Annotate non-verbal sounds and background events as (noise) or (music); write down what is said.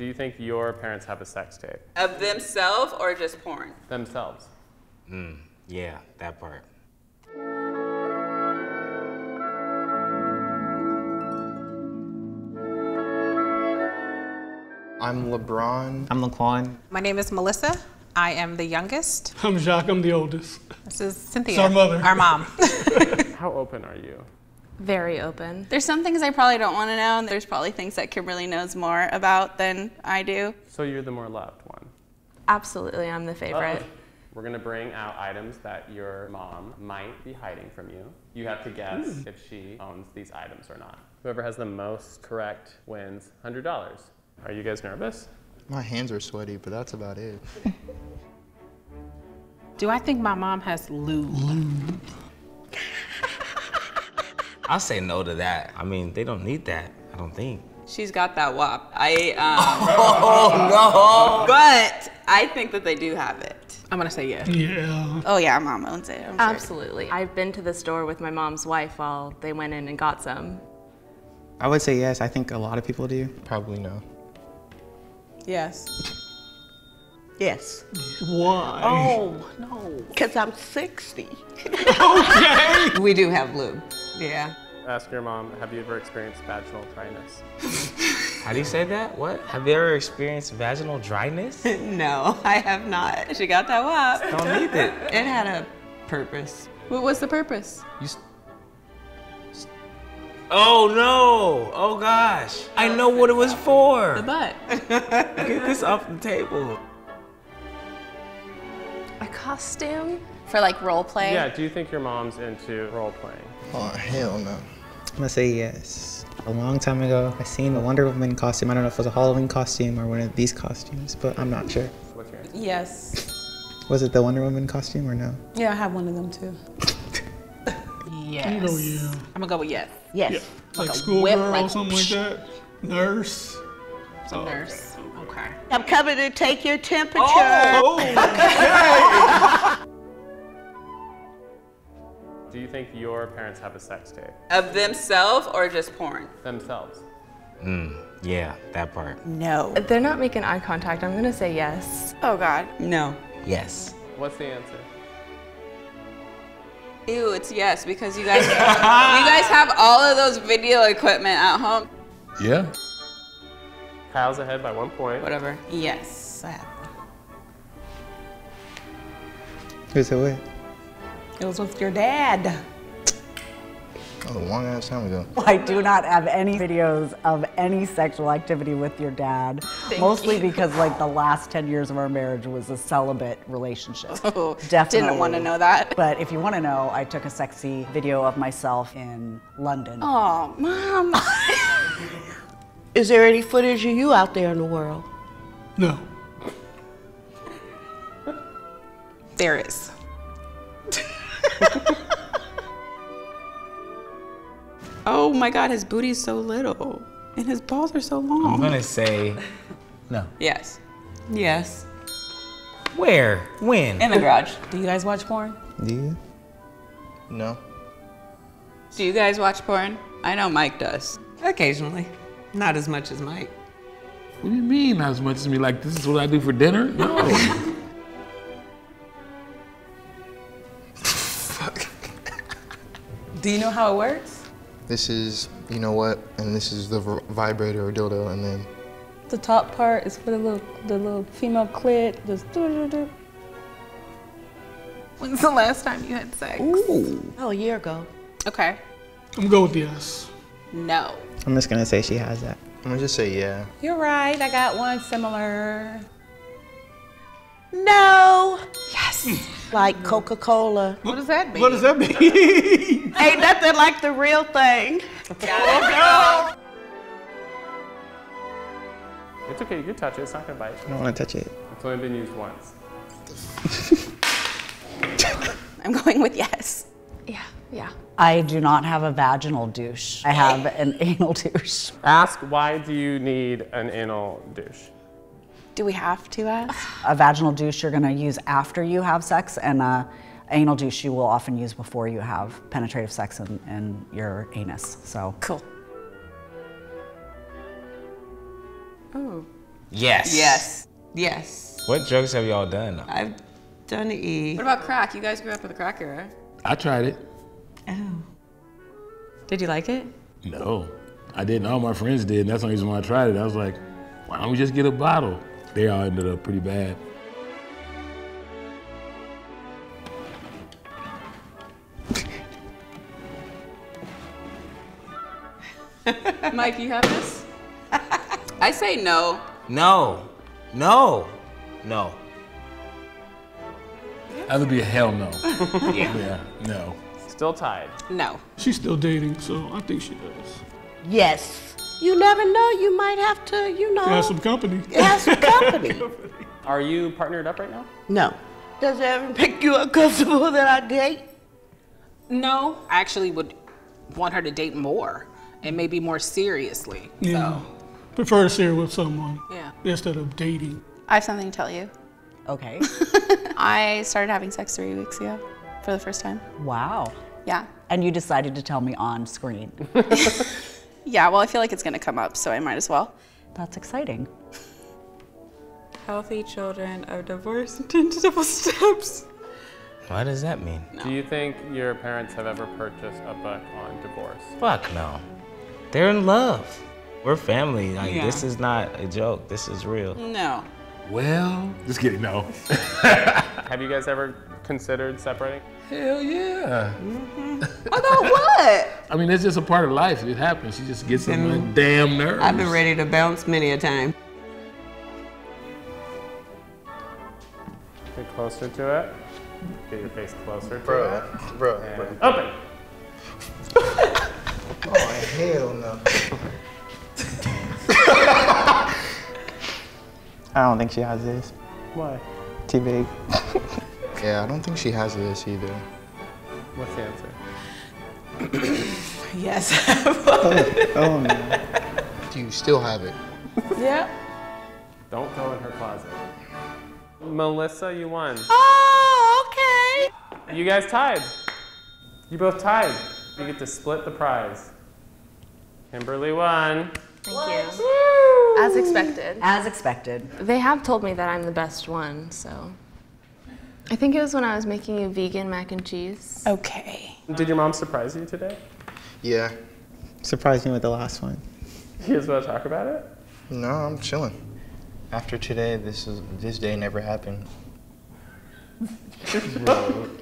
Do you think your parents have a sex tape? Of themselves or just porn? Themselves. Hmm, yeah, that part. I'm LeBron. I'm Laquan. My name is Melissa. I am the youngest. I'm Jacques, I'm the oldest. This is Cynthia. It's our mother. Our mom. (laughs) (laughs) How open are you? Very open. There's some things I probably don't want to know, and there's probably things that Kimberly knows more about than I do. So you're the more loved one. Absolutely, I'm the favorite. Oh. We're gonna bring out items that your mom might be hiding from you. You have to guess hmm. if she owns these items or not. Whoever has the most correct wins $100. Are you guys nervous? My hands are sweaty, but that's about it. (laughs) Do I think my mom has lube? I'll say no to that. I mean, they don't need that. I don't think. She's got that wop. I um. (laughs) oh no! But I think that they do have it. I'm gonna say yes. Yeah. Oh yeah, mom owns it. I'm sure. Absolutely. I've been to the store with my mom's wife while they went in and got some. I would say yes. I think a lot of people do. Probably no. Yes. Yes. Why? Oh, no. Because I'm 60. (laughs) okay. We do have lube. Yeah. Ask your mom, have you ever experienced vaginal dryness? (laughs) How do you say that? What? Have you ever experienced vaginal dryness? (laughs) No, I have not. She got that wop. don't need it. It had a purpose. What was the purpose? You. s- s- Oh no! Oh gosh! I know what it was for. The butt. (laughs) Get this off the table. A costume? For like role play. Yeah, do you think your mom's into role playing? Oh, hell no. I'm gonna say yes. A long time ago, I seen a Wonder Woman costume. I don't know if it was a Halloween costume or one of these costumes, but I'm not sure. What's your answer? Yes. Was it the Wonder Woman costume or no? Yeah, I have one of them too. (laughs) yes. You know, yeah. I'm gonna go with yes. Yes. Like a schoolgirl whip, or like, something like that. Nurse. Some oh, nurse. Okay. I'm coming to take your oh! temperature. Oh, (laughs) Do you think your parents have a sex tape? Of themselves or just porn? Themselves. Mm, yeah, that part. No. They're not making eye contact. I'm gonna say yes. Oh God. No. Yes. What's the answer? Ew, it's yes because you guys (laughs) you guys have all of those video equipment at home. Yeah. Kyle's ahead by one point. Whatever. Yes. I have. Who's it with? It was with your dad. Oh, a long ass time ago. I do not have any videos of any sexual activity with your dad. mostly because like the last 10 years of our marriage was a celibate relationship. Oh, Definitely. Didn't want to know that. But if you want to know, I took a sexy video of myself in London. Oh, mom. (laughs) Is there any footage of you out there in the world? no. There is. (laughs) oh my God, his booty's so little and his balls are so long. I'm gonna say no. Yes. Yes. Where? When? In the garage. Do you guys watch porn? Do you? No. Do you guys watch porn? I know Mike does. Occasionally. Not as much as Mike. What do you mean not as much as me? Like this is what I do for dinner? No. (laughs) Do you know how it works? This is, you know what? And this is the v- vibrator or dildo, and then The top part is for the little the little female clit. Just do do do. When's the last time you had sex? Oh, a year ago. Okay. I'm going with yes. No. I'm just gonna say she has that. I'm gonna just say yeah. You're right. I got one similar. No. Yes. Like Coca-Cola. What does that mean? What does that mean? Ain't nothing like the real thing. It's okay, you can touch it, it's not gonna bite. I don't want to touch it. It's only been used once. (laughs) I'm going with yes. Yeah, yeah. I do not have a vaginal douche. I have an anal douche. Ask why do you need an anal douche? Do we have to ask? A vaginal douche you're going to use after you have sex, and a anal douche you will often use before you have penetrative sex in, in your anus. So Cool. Oh. Yes. Yes. Yes. What drugs have y'all done? I've done E. What about crack? You guys grew up with a crack era. I tried it. Oh. Did you like it? No, I didn't. All my friends did, and that's the only reason why I tried it. I was like, why don't we just get a bottle? They all ended up pretty bad. (laughs) Mike, you have this? (laughs) I say no. No. No. No. That would be a hell no. (laughs) Yeah. yeah, no. Still tied. No. She's still dating, so I think she does. Yes. You never know. You might have to, you know. Have some company. Have some (laughs) company. Are you partnered up right now? no. Does it ever make you uncomfortable that I date? No, I actually would want her to date more and maybe more seriously. Yeah. Prefer to share with someone Yeah. instead of dating. I have something to tell you. Okay. (laughs) I started having sex three weeks ago for the first time. Wow. Yeah. And you decided to tell me on screen. (laughs) Yeah, well, I feel like it's going to come up, so I might as well. That's exciting. Healthy children of divorce and tentative (laughs) steps. What does that mean? Do you think your parents have ever purchased a book on divorce? Fuck no. They're in love. We're family. Like Yeah. this is not a joke. This is real. No. Well, just kidding. No. (laughs) Have you guys ever considered separating? Hell yeah. (laughs) About what? I mean, that's just a part of life. It happens. She just gets on my damn nerves. I've been ready to bounce many a time. Get closer to it. Get your face closer to Bro, it. bro, And bro. open. (laughs) Oh, hell no. (laughs) I don't think she has this. Why? Too big. Yeah, I don't think she has this either. What's the answer? (clears throat) Yes. Oh, oh no. Do you still have it? yeah. Don't go in her closet. Melissa, you won. Oh, okay. You guys tied. You both tied. You get to split the prize. Kimberly won. Thank you. As expected. As expected. They have told me that I'm the best one, so. I think it was when I was making you vegan mac and cheese. Okay. Did your mom surprise you today? Yeah. Surprised me with the last one. You guys want to talk about it? No, I'm chilling. After today, this is this day never happened. (laughs)